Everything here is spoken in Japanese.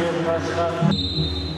しました